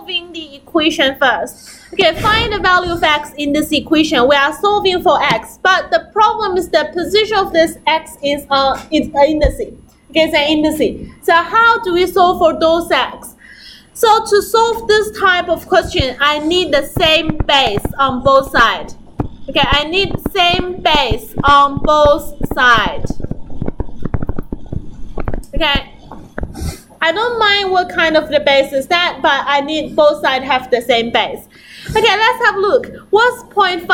solving the equation first. Okay, find the value of x in this equation. We are solving for x, but the problem is the position of this x is uh is an indice. Okay, it's an indice. So how do we solve for those x? So to solve this type of question, I need the same base on both sides. Okay, I need same base on both sides. Okay, I don't mind what kind of the base is that, but I need both sides have the same base. Okay, let's have a look. What's 0.5?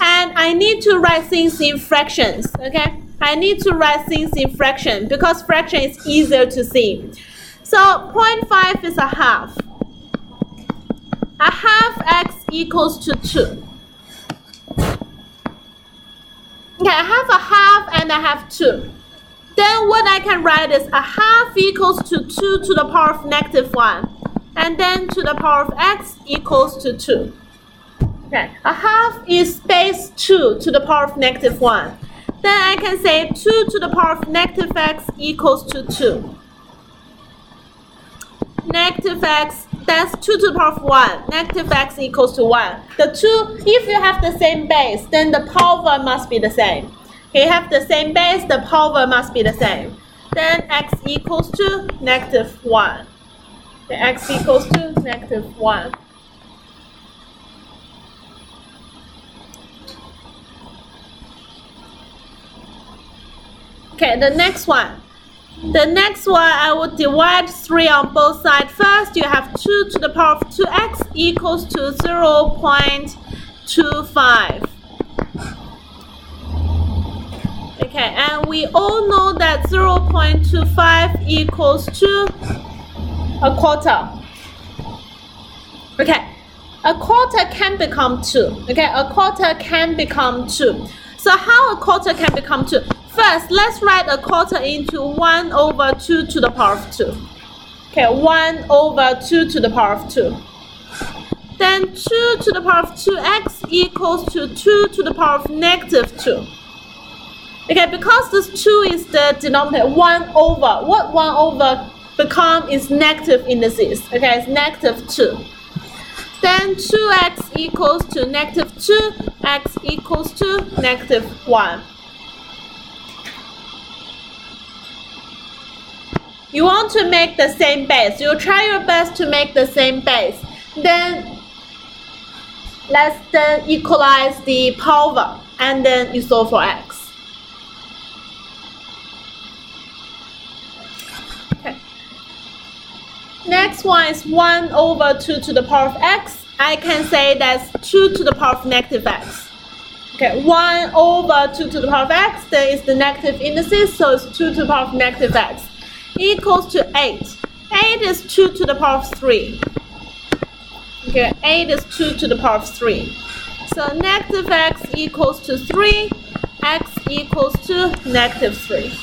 And I need to write things in fractions. Okay, I need to write things in fraction because fraction is easier to see. So 0.5 is a half. A half x equals to 2. Okay, I have a half and I have 2. Then what I can write is a half equals to 2 to the power of negative 1. And then to the power of x equals to 2. Okay, a half is base 2 to the power of negative 1. Then I can say 2 to the power of negative x equals to 2. Negative x, that's 2 to the power of 1. Negative x equals to 1. The 2, if you have the same base, then the power must be the same. Okay, have the same base, the power must be the same. Then x equals to negative 1. The x equals to negative 1. Okay, the next one. The next one, I will divide 3 on both sides. First, you have 2 to the power of 2x equals to 0 0.25. Okay, and we all know that 0 0.25 equals to a quarter. Okay, a quarter can become 2. Okay, a quarter can become 2. So how a quarter can become 2? First, let's write a quarter into 1 over 2 to the power of 2. Okay, 1 over 2 to the power of 2. Then 2 to the power of 2x equals to 2 to the power of negative 2. Okay, because this 2 is the denominator, 1 over. What 1 over become is negative indices. Okay, it's negative 2. Then 2x equals to negative 2, x equals to negative 1. You want to make the same base. You try your best to make the same base. Then let's then equalize the power and then you solve for x. Next one is 1 over 2 to the power of x. I can say that's 2 to the power of negative x. Okay, 1 over 2 to the power of x, there is the negative indices, so it's 2 to the power of negative x equals to 8. 8 is 2 to the power of 3. Okay, 8 is 2 to the power of 3. So negative x equals to 3, x equals to negative 3.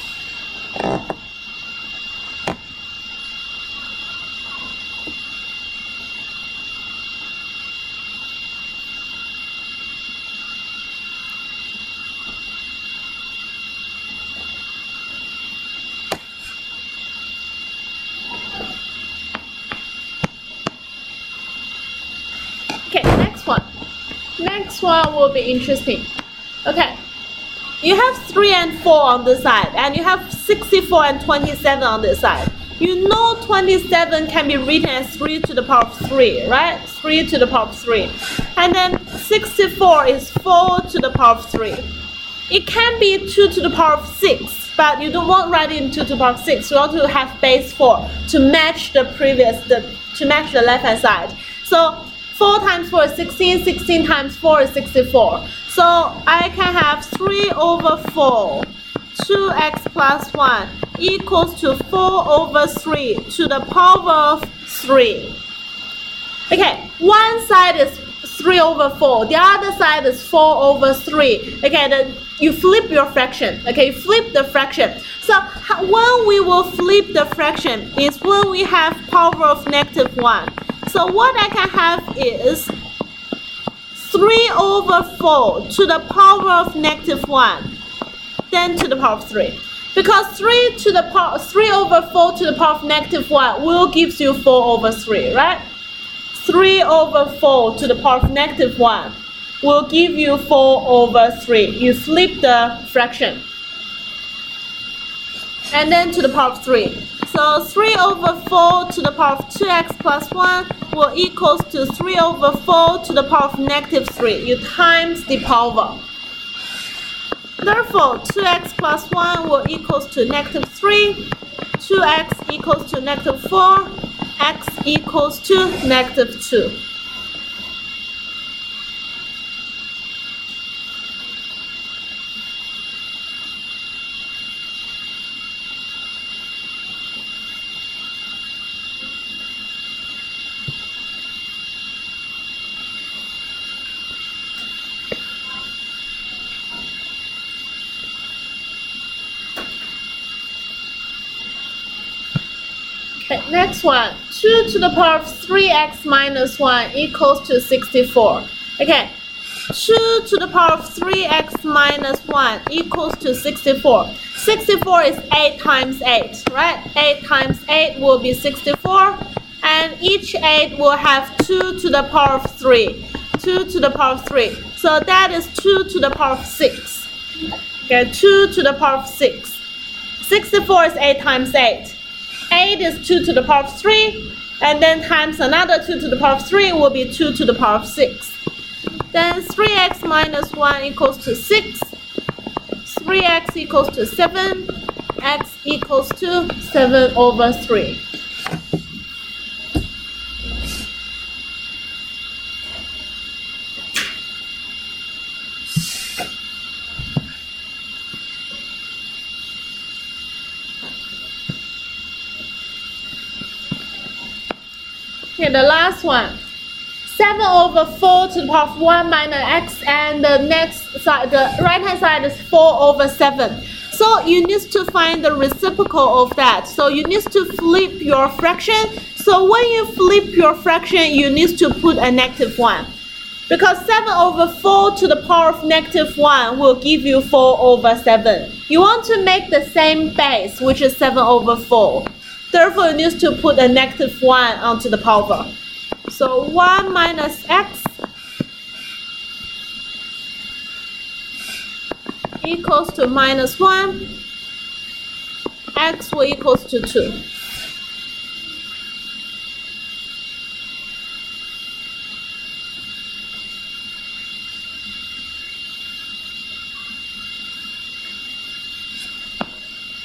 Okay, next one. One will be interesting. Okay, you have 3 and 4 on this side, and you have 64 and 27 on this side. You know 27 can be written as 3 to the power of 3, right? 3 to the power of 3. And then 64 is 4 to the power of 3. It can be 2 to the power of 6, but you don't want to write it in 2 to the power of 6. You want to have base 4 to match the previous, the, to match the left hand side. So 4 times 4 is 16, 16 times 4 is 64. So I can have 3 over 4, 2x plus 1 equals to 4 over 3 to the power of 3. Okay, one side is 3 over 4, the other side is 4 over 3. Okay, then you flip your fraction. Okay, flip the fraction. So when we will flip the fraction is when we have power of negative 1. So what I can have is 3 over 4 to the power of negative 1, then to the power of 3. Because 3 to the power 3 over 4 to the power of negative 1 will gives you 4 over 3, right? 3 over 4 to the power of negative 1 will give you 4 over 3. You flip the fraction. And then to the power of 3. So 3 over 4 to the power of 2x plus 1 will equals to 3 over 4 to the power of negative 3. You times the power. Therefore, 2x plus 1 will equals to negative 3. 2x equals to negative 4. x equals to negative 2. Okay, one. 2 to the power of 3x minus 1 equals to 64. Okay, 2 to the power of 3x minus 1 equals to 64. 64 is 8 times 8, right? 8 times 8 will be 64. And each 8 will have 2 to the power of 3. 2 to the power of 3. So that is 2 to the power of 6. Okay, 2 to the power of 6. 64 is 8 times 8. 8 is 2 to the power of 3, and then times another 2 to the power of 3 will be 2 to the power of 6. Then 3x minus 1 equals to 6, 3x equals to 7, x equals to 7 over 3. Okay, the last one. 7 over 4 to the power of 1 minus x and the next side, the right hand side is 4 over 7. So you need to find the reciprocal of that. So you need to flip your fraction. So when you flip your fraction, you need to put a negative 1. Because 7 over 4 to the power of negative 1 will give you 4 over 7. You want to make the same base, which is 7 over 4. Therefore, you need to put a negative 1 onto the power. So 1 minus x equals to minus 1. x will equals to 2.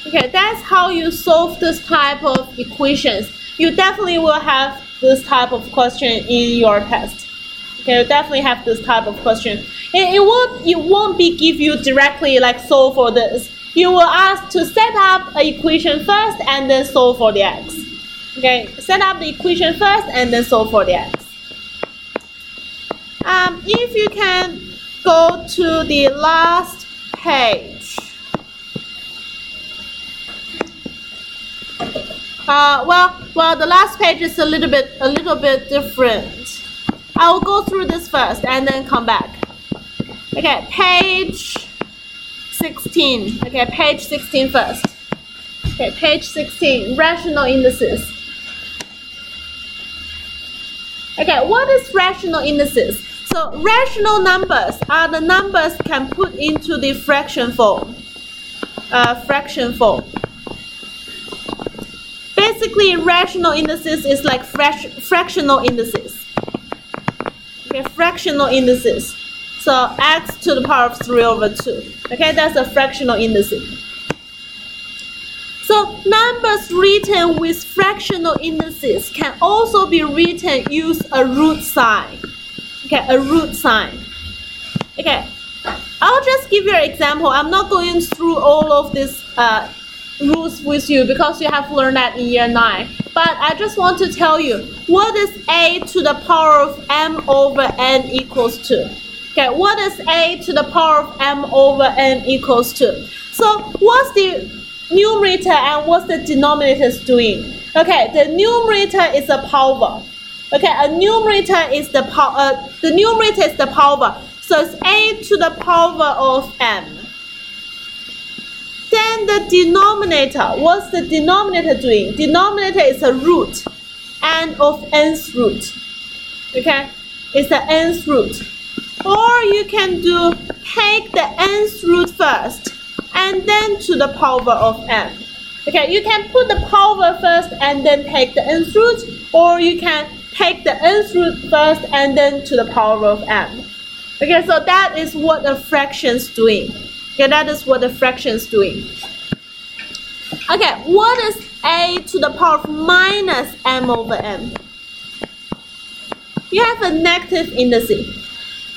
Okay, that's how you solve this type of equations. You definitely will have this type of question in your test. Okay, you definitely have this type of question. It, it won't it won't be give you directly like solve for this. You will ask to set up an equation first and then solve for the x. Okay, set up the equation first and then solve for the x. Um, if you can go to the last page. Uh, well, well, the last page is a little bit, a little bit different. I will go through this first and then come back. Okay, page 16. Okay, page 16 first. Okay, page 16, rational indices. Okay, what is rational indices? So rational numbers are the numbers can put into the fraction form. Uh, fraction form basically rational indices is like fractional indices. Okay, fractional indices. So x to the power of 3 over 2. Okay, that's a fractional indices. So numbers written with fractional indices can also be written use a root sign. Okay, a root sign. Okay, I'll just give you an example. I'm not going through all of this uh, rules with you because you have learned that in year 9. But I just want to tell you, what is a to the power of m over n equals to? Okay, what is a to the power of m over n equals to? So what's the numerator and what's the denominator doing? Okay, the numerator is a power. Okay, a numerator is the power. Uh, the numerator is the power. So it's a to the power of m. Then the denominator, what's the denominator doing? Denominator is a root and of nth root. Okay, it's the nth root. Or you can do take the nth root first and then to the power of n. Okay, you can put the power first and then take the nth root, or you can take the nth root first and then to the power of m. Okay, so that is what the fraction's doing. Okay, that is what the fraction's doing. Okay, what is a to the power of minus m over m? You have a negative indice.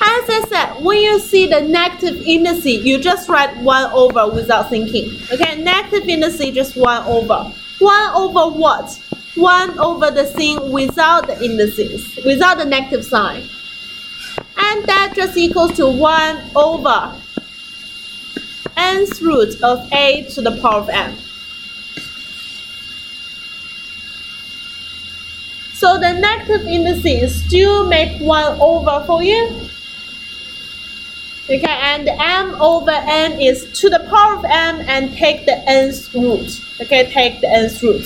As I said, when you see the negative indice, you just write 1 over without thinking. Okay, negative indice, just 1 over. 1 over what? 1 over the thing without the indices, without the negative sign. And that just equals to 1 over nth root of a to the power of m. So the negative indices still make 1 over for you. Okay, and m over n is to the power of m and take the nth root. Okay, take the nth root.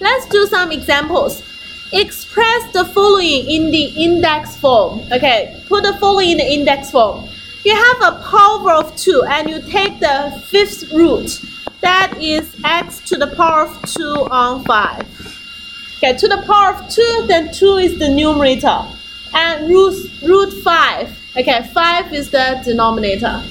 Let's do some examples. Express the following in the index form. Okay, put the following in the index form. You have a power of 2 and you take the fifth root. That is x to the power of 2 on 5. Okay, to the power of 2, then 2 is the numerator and root, root 5. Okay, 5 is the denominator.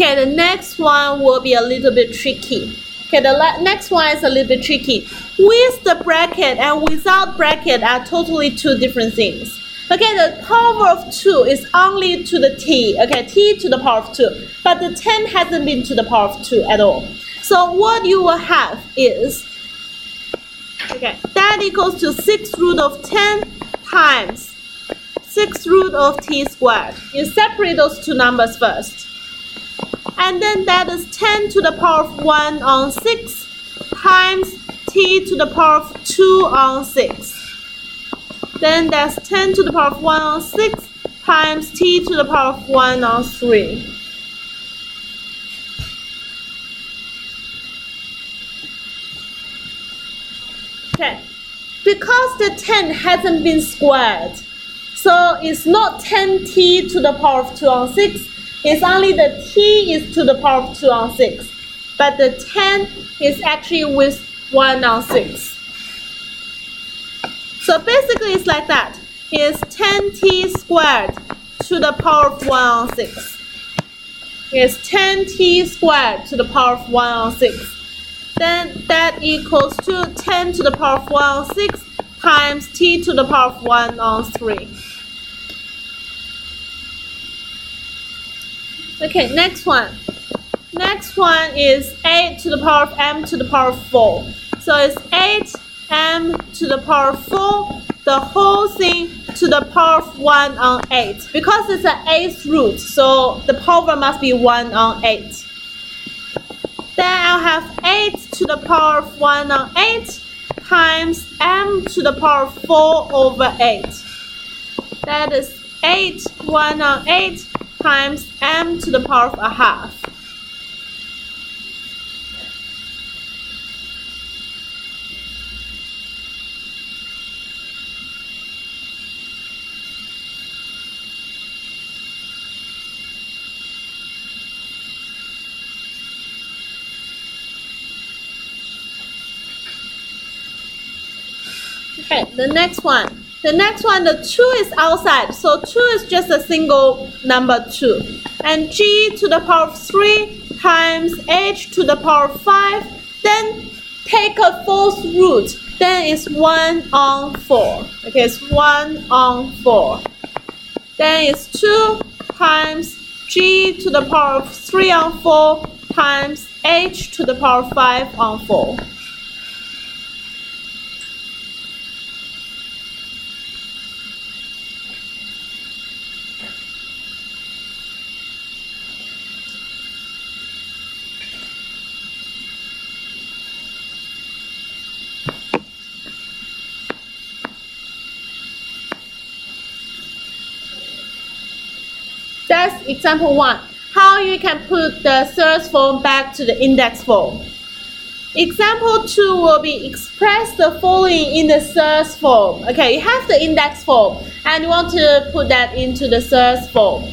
Okay, the next one will be a little bit tricky. Okay, the next one is a little bit tricky. With the bracket and without bracket are totally two different things. Okay, the power of 2 is only to the t. Okay, t to the power of 2. But the 10 hasn't been to the power of 2 at all. So what you will have is, okay, that equals to 6 root of 10 times 6 root of t squared. You separate those two numbers first. And then that is 10 to the power of 1 on 6 times t to the power of 2 on 6. Then that's 10 to the power of 1 on 6 times t to the power of 1 on 3. Okay, because the 10 hasn't been squared, so it's not 10t to the power of 2 on 6, it's only the t is to the power of 2 on 6. But the 10 is actually with 1 on 6. So basically it's like that. It's 10t squared to the power of 1 on 6. It's 10t squared to the power of 1 on 6. Then that equals to 10 to the power of 1 on 6 times t to the power of 1 on 3. Okay, next one. Next one is 8 to the power of m to the power of 4. So it's 8 m to the power of 4, the whole thing to the power of 1 on 8. Because it's an eighth root, so the power must be 1 on 8. Then I'll have 8 to the power of 1 on 8 times m to the power of 4 over 8. That is 8, 1 on 8 times m to the power of a half. Okay, the next one. The next one, the 2 is outside, so 2 is just a single number 2. And g to the power of 3 times h to the power of 5, then take a fourth root, then it's 1 on 4. Okay, it's 1 on 4. Then it's 2 times g to the power of 3 on 4 times h to the power of 5 on 4. Example one. How you can put the surd form back to the index form. Example 2 will be express the following in the surd form. Okay, you have the index form and you want to put that into the surd form.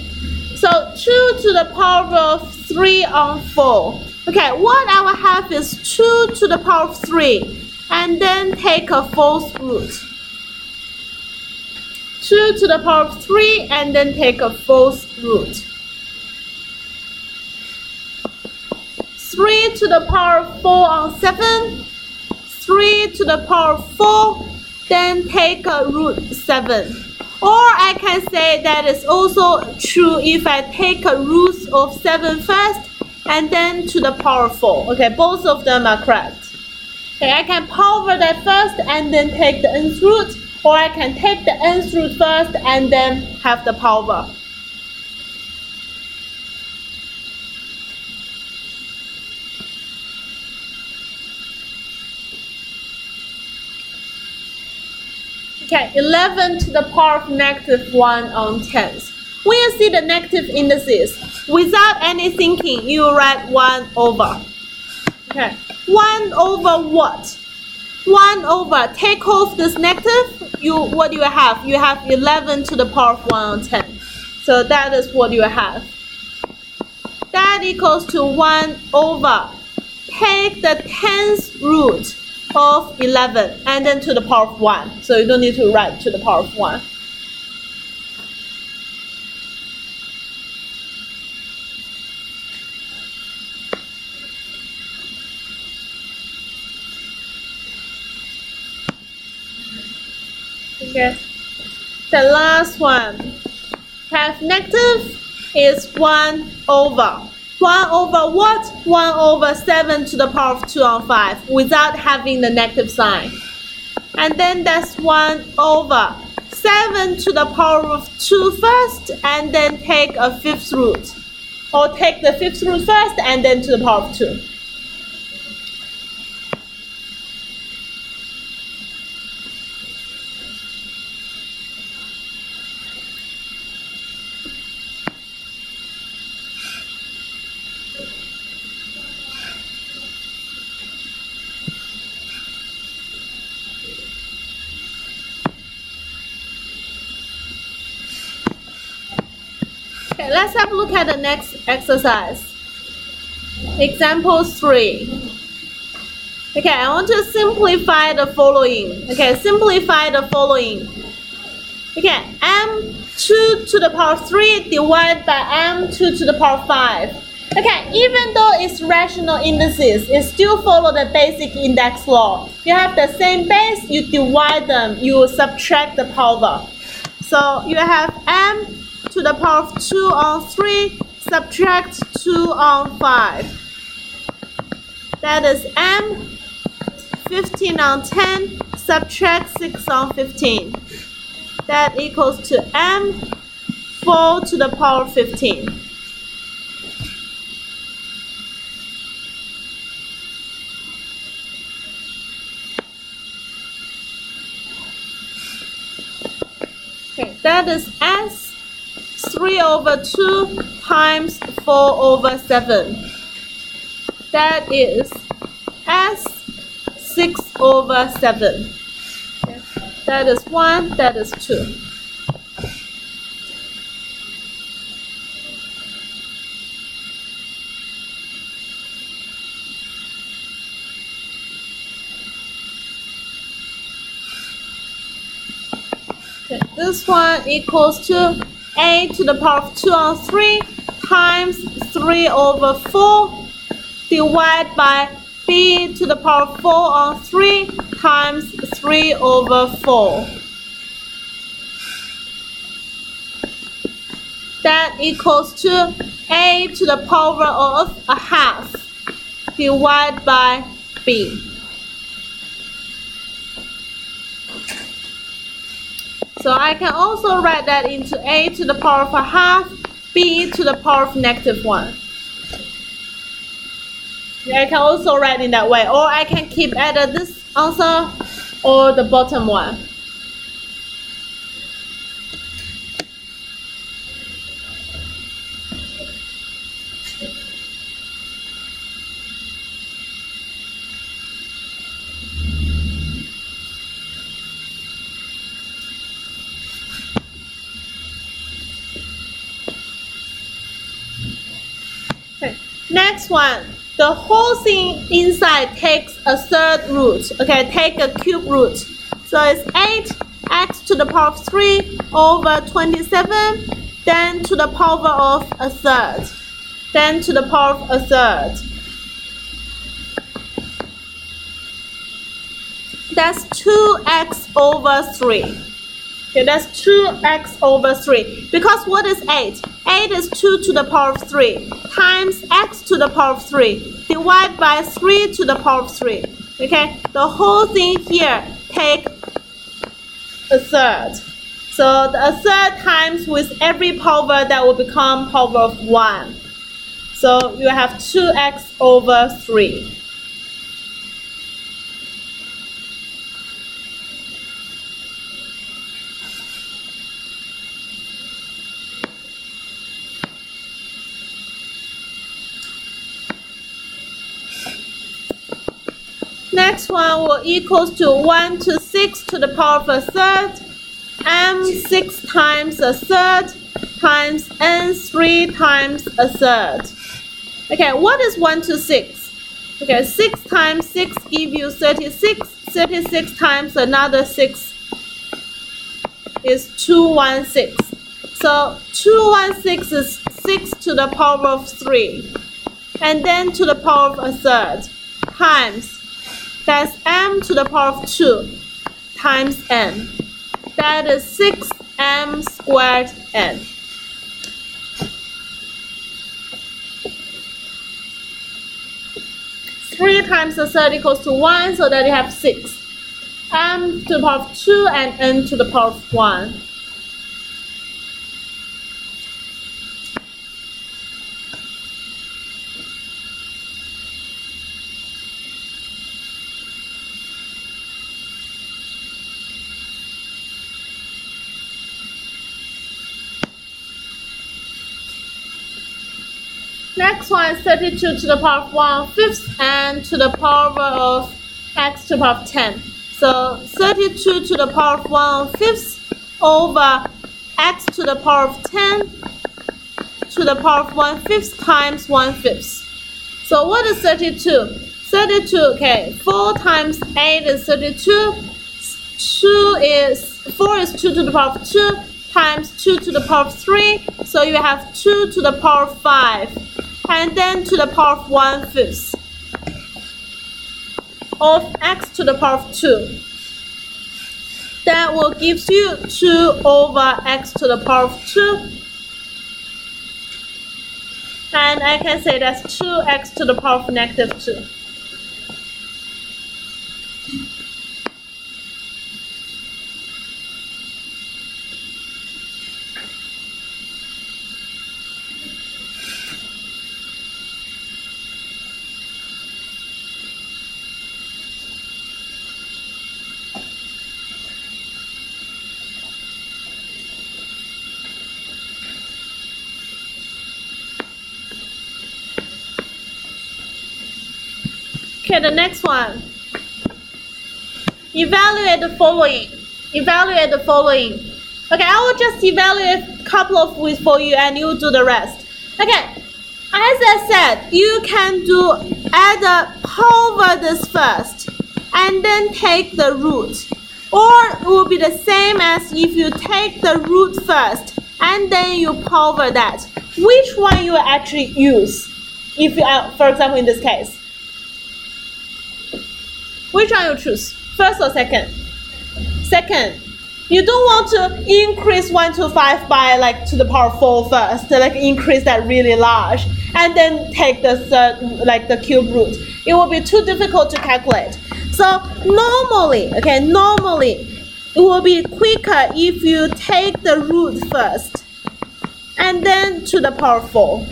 So 2 to the power of 3 on 4. Okay, what I will have is 2 to the power of 3 and then take a fourth root. 2 to the power of 3 and then take a fourth root. 3 to the power of 4 on 7, 3 to the power of 4, then take a root 7. Or I can say that is also true if I take a root of 7 first and then to the power of 4. Okay, both of them are correct. Okay, I can power that first and then take the nth root, or I can take the nth root first and then have the power. Okay, 11 to the power of negative 1 on tens. When you see the negative indices, without any thinking, you write 1 over. Okay, 1 over what? 1 over, take off this negative, you what do you have? You have 11 to the power of 1 on 10. So that is what you have. That equals to 1 over. Take the tenth root of 11 and then to the power of 1. So you don't need to write to the power of 1. Okay. The last one. Have negative is 1 over. 1 over what? 1 over 7 to the power of 2 on 5 without having the negative sign. And then that's 1 over 7 to the power of 2 first and then take a fifth root. Or take the fifth root first and then to the power of 2. Look at the next exercise. Example 3. Okay, I want to simplify the following. Okay, simplify the following. Okay, m2 to the power 3 divided by m2 to the power 5. Okay, even though it's rational indices, it still follow the basic index law. You have the same base, you divide them, you subtract the power. So you have m to the power of 2 on 3, subtract 2 on 5. That is m 15 on 10, subtract 6 on 15. That equals to m 4 to the power of 15. Okay, that is s 3 over 2 times 4 over 7. That is s 6 over 7. That is 1, that is 2. This one equals to a to the power of 2 on 3 times 3 over 4 divided by b to the power of 4 on 3 times 3 over 4. That equals to a to the power of a half divided by b. So I can also write that into a to the power of a half, b to the power of negative 1. I can also write in that way, or I can keep either this answer or the bottom one. Next one, the whole thing inside takes a third root. Okay, take a cube root. So it's 8x to the power of 3 over 27, then to the power of a third, then to the power of a third. That's 2x over 3. Okay, that's 2x over 3. Because what is 8? 8 is 2 to the power of 3 times x to the power of 3. Divide by 3 to the power of 3. Okay, the whole thing here take a third. So the, a third times with every power that will become power of 1. So you have 2x over 3. Next one will equals to 1 to 6 to the power of a third, m 6 times a third times n 3 times a third. Okay, what is 1 to 6? Okay, 6 times 6 give you 36. 36 times another 6 is 216. So 216 is 6 to the power of 3. And then to the power of a third times that's m to the power of 2 times n. That is 6m squared n. Three times the third equals to one, so that you have six. m to the power of two and n to the power of one. Next one is 32 to the power of 1 fifth and to the power of x to the power of 10. So 32 to the power of 1 fifth over x to the power of 10 to the power of 1 fifth times 1 fifth. So what is 32? 32, okay, 4 times 8 is 32. 2 is, 4 is 2 to the power of 2 times 2 to the power of 3. So you have 2 to the power of 5 and then to the power of 1 fifth of x to the power of 2. That will give you 2 over x to the power of 2. And I can say that's 2x to the power of negative 2. Okay, the next one. Evaluate the following. Evaluate the following. Okay, I will just evaluate a couple of weeks for you and you do the rest. Okay, as I said, you can do either power this first and then take the root. Or it will be the same as if you take the root first and then you power that. Which one you actually use? If you, uh, for example, in this case. Which one you choose? First or second? Second. You don't want to increase 1 to 5 by like to the power 4 first, like increase that really large, and then take the third, like the cube root. It will be too difficult to calculate. So normally, okay, normally it will be quicker if you take the root first, and then to the power 4.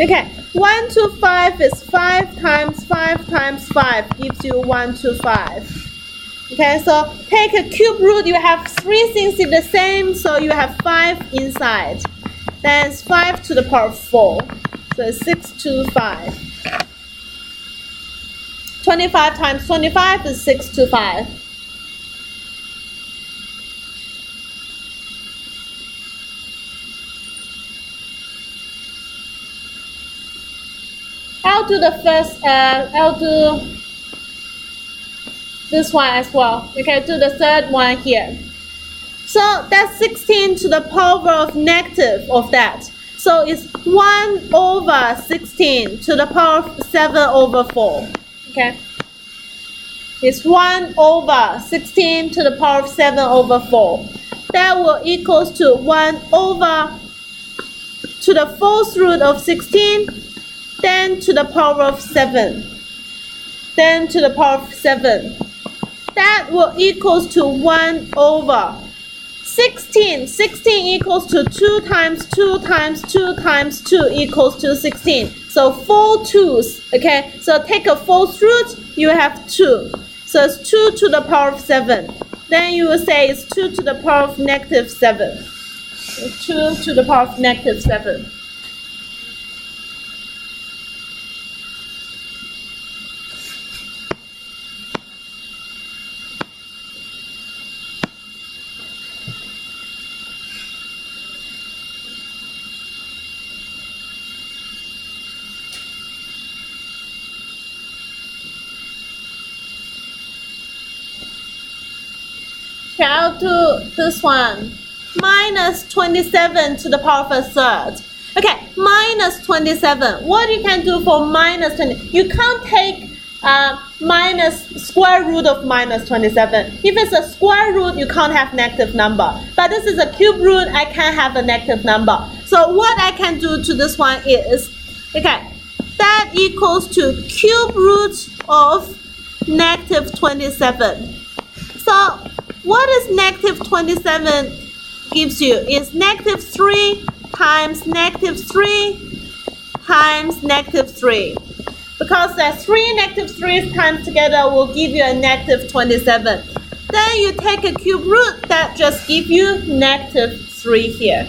Okay, 1 to 5 is 5 times 5 times 5 gives you 1 to 5. Okay, so take a cube root, you have three things in the same, so you have 5 inside. That's 5 to the power of 4. So 6 to 5. 25 times 25 is 6 to 5. I'll do the first, uh, I'll do this one as well. Okay, do the third one here. So that's 16 to the power of negative of that. So it's 1 over 16 to the power of 7 over 4. Okay. It's 1 over 16 to the power of 7 over 4. That will equals to 1 over to the fourth root of 16, then to the power of 7, then to the power of 7. That will equals to 1 over 16. 16 equals to 2 times 2 times 2 times 2 equals to 16. So 4 twos, okay? So take a fourth root, you have 2. So it's 2 to the power of 7. Then you will say it's 2 to the power of negative 7. 2 to the power of negative 7. Okay, I'll this one. Minus 27 to the power of a third. Okay, minus 27. What you can do for minus 20? You can't take uh, minus square root of minus 27. If it's a square root, you can't have negative number. But this is a cube root, I can have a negative number. So what I can do to this one is, okay, that equals to cube root of negative 27. So what is negative 27 gives you? Is negative 3 times negative 3 times negative 3. Because that 3 negative 3 times together will give you a negative 27. Then you take a cube root that just give you negative 3 here.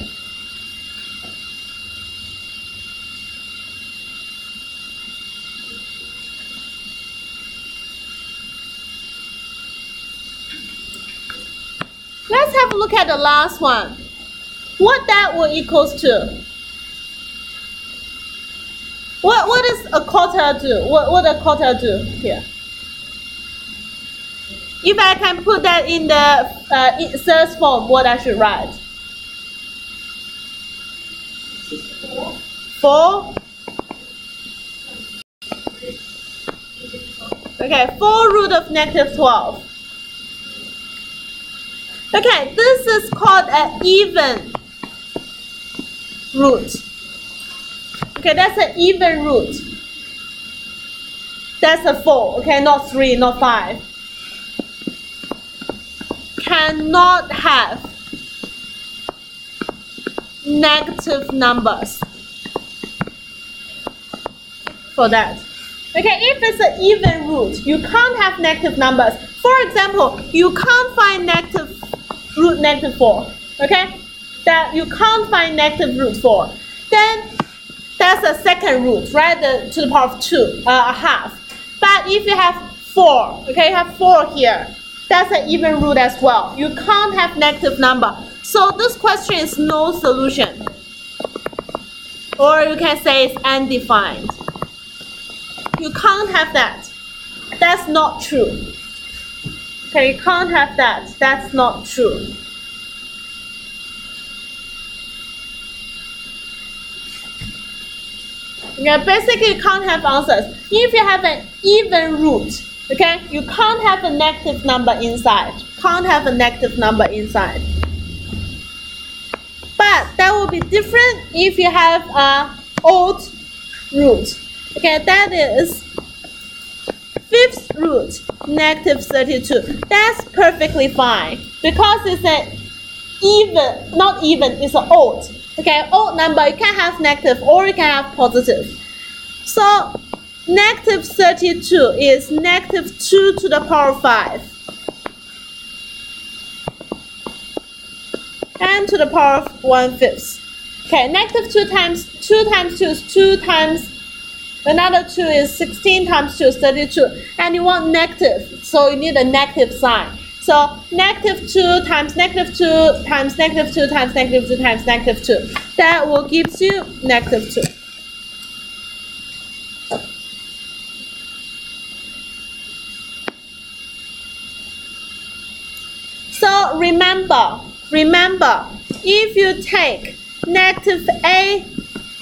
Let's have a look at the last one. What that will equals to? What what does a quarter do? What what a quarter do here? If I can put that in the uh, surd form, what I should write? Four. Okay, four root of negative twelve. Okay, this is called an even root. Okay, that's an even root. That's a 4, okay, not 3, not 5. Cannot have negative numbers for that. Okay, if it's an even root, you can't have negative numbers. For example, you can't find negative root negative 4. Okay? That you can't find negative root 4. Then that's a second root, right? The, to the power of 2, uh, a half. But if you have 4, okay, you have 4 here. That's an even root as well. You can't have negative number. So this question is no solution. Or you can say it's undefined. You can't have that. That's not true. Okay, you can't have that. That's not true. Okay, basically you can't have answers. If you have an even root, okay, you can't have a negative number inside. Can't have a negative number inside. But that will be different if you have a odd root. Okay, that is fifth root negative 32. That's perfectly fine because it's an even, not even, it's an odd. Okay, odd number, you can have negative or you can have positive. So negative 32 is negative 2 to the power 5. And to the power of 1 fifth. Okay, negative 2 times 2 times 2 is 2 times Another 2 is 16 times 2 is 32. And you want negative, so you need a negative sign. So negative 2 times negative 2 times negative 2 times negative 2 times negative 2. That will give you negative 2. So remember, remember, if you take negative a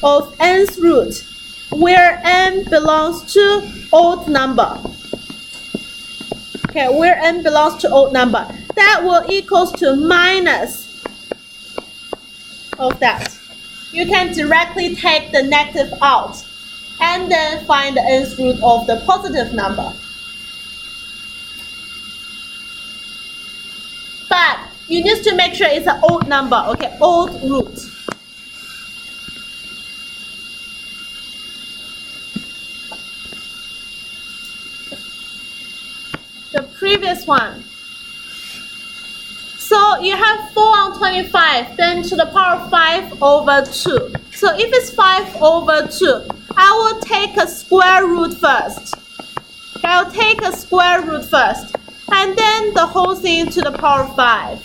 of nth root, where n belongs to odd number, okay, where n belongs to odd number, that will equals to minus of that. You can directly take the negative out and then find the nth root of the positive number. But you need to make sure it's an odd number, okay, odd root. The previous one. So you have 4 on 25, then to the power of 5 over 2. So if it's 5 over 2, I will take a square root first. I'll take a square root first. And then the whole thing to the power of 5.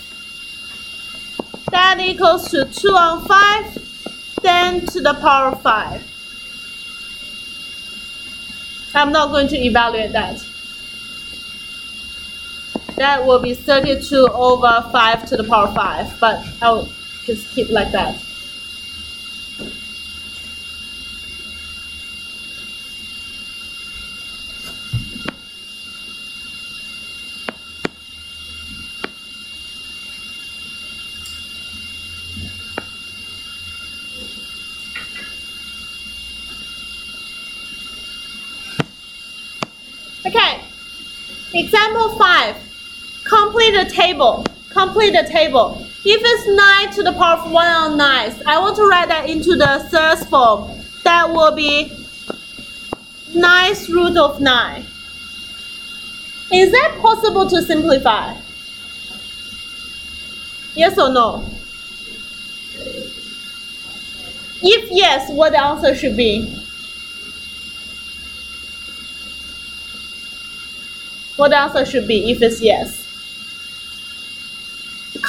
That equals to 2 on 5, then to the power of 5. I'm not going to evaluate that. That will be 32 over 5 to the power 5, but I'll just keep like that. Okay, example 5. Complete the table. Complete the table. If it's 9 to the power of 1 on 9, I want to write that into the surd form. That will be 9th root of 9. Is that possible to simplify? Yes or no? If yes, what the answer should be? What the answer should be if it's yes?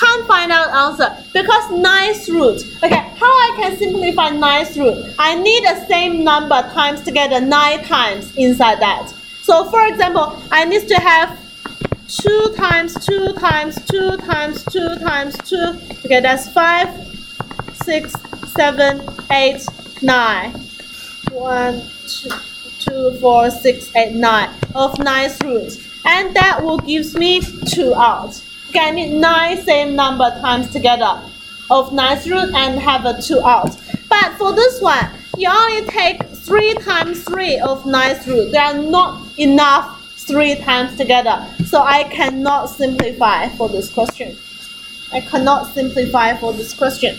Can't find out answer because ninth root. Okay, how I can simplify ninth root? I need the same number times together nine times inside that. So for example, I need to have 2 times 2 times 2 times 2 times 2. Okay, that's 5, 6, 7, 8, 9. 1, 2, 2 4, 6, 8, 9 of ninth root. And that will gives me 2 out. I need 9 same number times together of ninth root and have a 2 out. But for this one, you only take 3 times 3 of ninth root. There are not enough 3 times together. So I cannot simplify for this question. I cannot simplify for this question.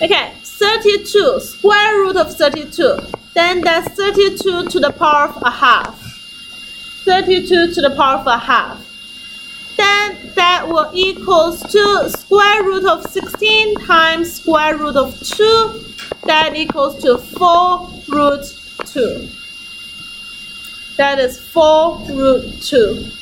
Okay, 32, square root of 32. Then that's 32 to the power of a half. 32 to the power of a half. Then that will equals to square root of 16 times square root of 2. That equals to 4 root 2. That is 4 root 2.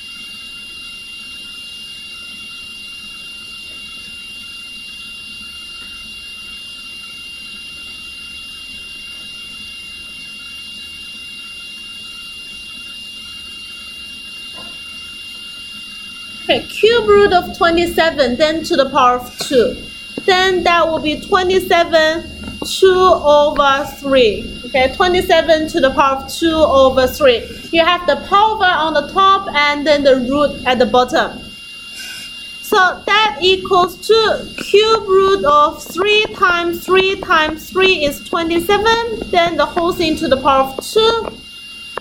Okay, cube root of 27, then to the power of 2. Then that will be 27, 2 over 3. Okay, 27 to the power of 2 over 3. You have the power on the top and then the root at the bottom. So that equals to cube root of 3 times 3 times 3 is 27. Then the whole thing to the power of 2.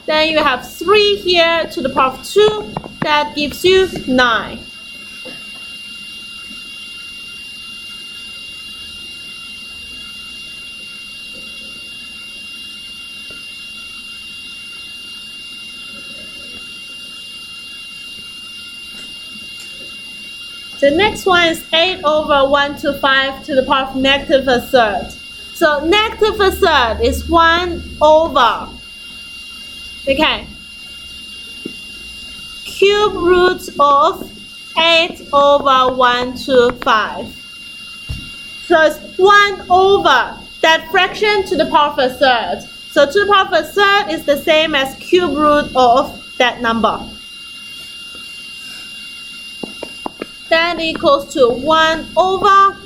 Then you have 3 here to the power of 2. That gives you 9. The next one is 8 over 1 to 5 to the power of negative a third. So negative a third is 1 over. Okay. Cube root of 8 over 1 to 5. So it's 1 over that fraction to the power of a third. So to the power of a third is the same as cube root of that number. that equals to 1 over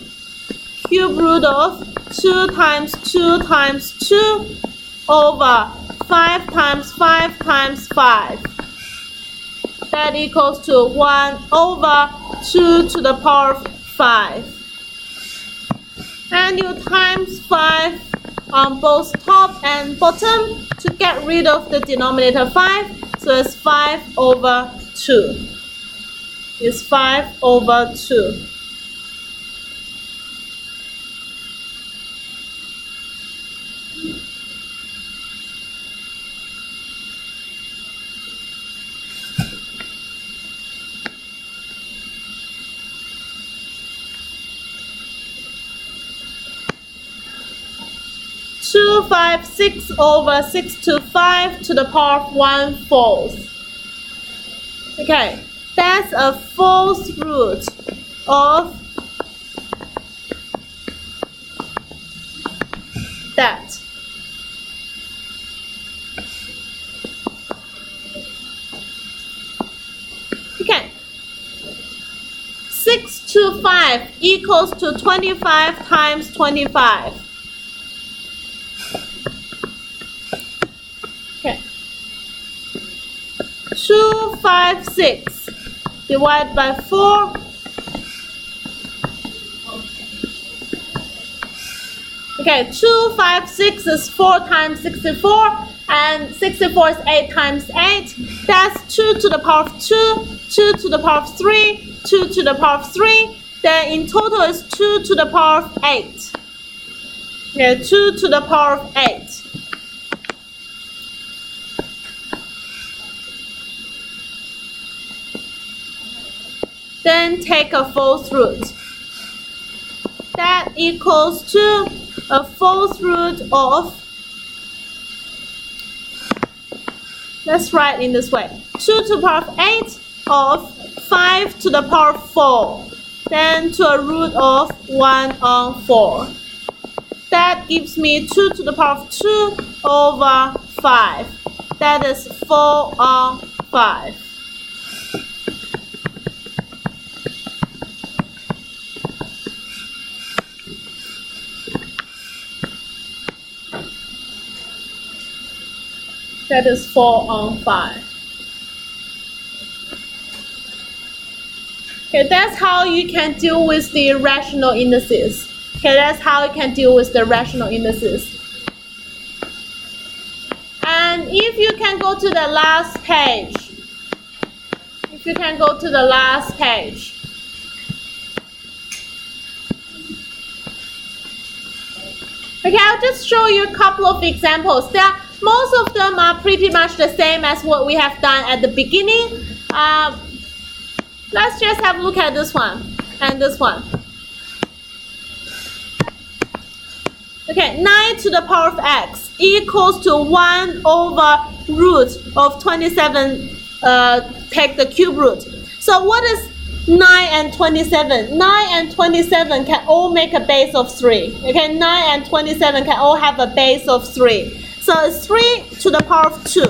cube root of 2 times 2 times 2 over 5 times 5 times 5. That equals to 1 over 2 to the power of 5. And you times 5 on both top and bottom to get rid of the denominator 5. So it's 5 over 2. It's 5 over 2. Two five six over six to five to the power of one fourth. Okay, that's a fourth root of that. Okay. 6 to 5 equals to 25 times 25. 2, 5, 6 divided by 4. Okay, 2, 5, 6 is 4 times 64 and 64 is 8 times 8. That's 2 to the power of 2, 2 to the power of 3, 2 to the power of 3. Then in total is 2 to the power of 8. Okay, 2 to the power of 8. Then take a fourth root. That equals to a fourth root of Let's write in this way. 2 to the power of 8 of 5 to the power of 4. Then to a root of 1 on 4. That gives me 2 to the power of 2 over 5. That is 4 on 5. That is 4 on 5. Okay, that's how you can deal with the rational indices. Okay, that's how you can deal with the rational indices. And if you can go to the last page, if you can go to the last page. Okay, I'll just show you a couple of examples. There most of them are pretty much the same as what we have done at the beginning. Uh, let's just have a look at this one and this one. Okay, 9 to the power of x equals to 1 over root of 27, uh, take the cube root. So what is 9 and 27? 9 and 27 can all make a base of 3. Okay, 9 and 27 can all have a base of 3. So it's 3 to the power of 2.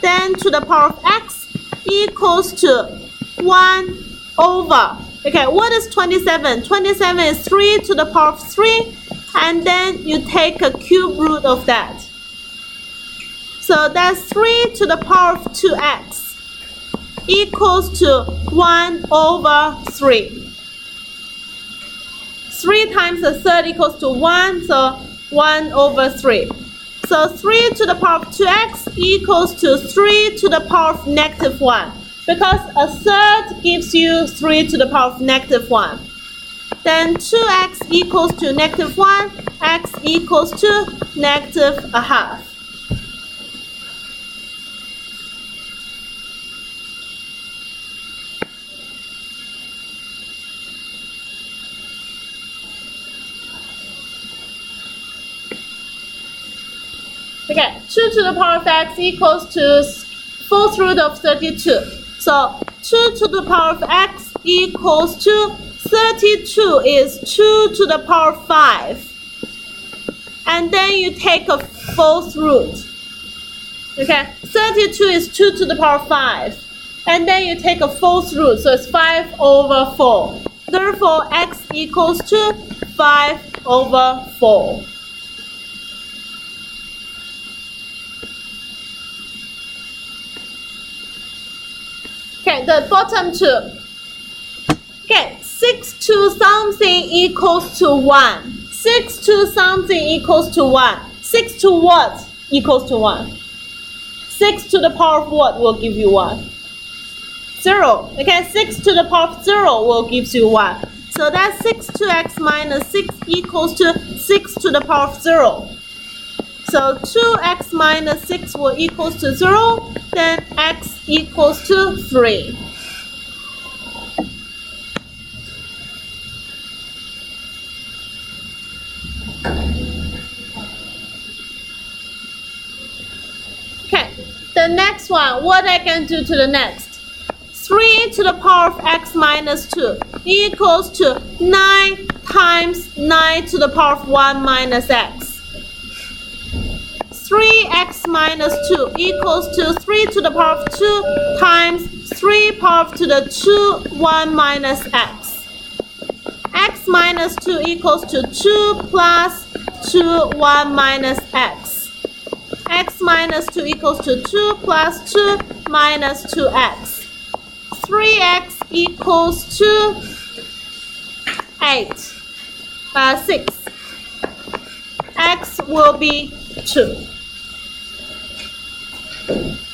Then to the power of x equals to 1 over. Okay, what is 27? 27 is 3 to the power of 3. And then you take a cube root of that. So that's 3 to the power of 2x equals to 1 over 3. 3 times the third equals to 1. So 1 over 3. So 3 to the power of 2x equals to 3 to the power of negative 1. Because a third gives you 3 to the power of negative 1. Then 2x equals to negative 1, x equals to negative a half. Okay, 2 to the power of x equals to fourth root of 32. So 2 to the power of x equals to 32 is 2 to the power of 5. And then you take a fourth root. Okay, 32 is 2 to the power of 5. and then you take a fourth root, so it's 5 over 4. Therefore, x equals to 5 over 4. Okay, the bottom two. Okay, 6 to something equals to 1. 6 to something equals to 1. 6 to what equals to 1? 6 to the power of what will give you 1? 0. Okay, 6 to the power of 0 will give you 1. So that's 6 to x minus 6 equals to 6 to the power of 0. So 2x minus 6 will equals to 0, then x equals to 3. Okay, the next one, what I can do to the next? 3 to the power of x minus 2 equals to 9 times 9 to the power of 1 minus x. 3x minus 2 equals to 3 to the power of 2 times 3 power to the 2 1 minus x. x minus 2 equals to 2 plus 2 1 minus x. x minus 2 equals to 2 plus 2 minus 2x. 3x equals to 8. Uh, 6. x will be 2. Thank you